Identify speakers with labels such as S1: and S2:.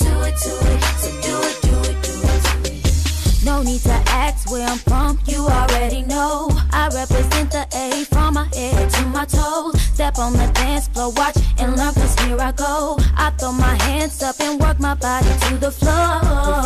S1: it, do it, do it, do it, do it. No need to ask where I'm from, you already know. I represent the A from my head to my toes. Step on the dance floor, watch and learn, cause here I go. I throw my hands up and work my body to the floor.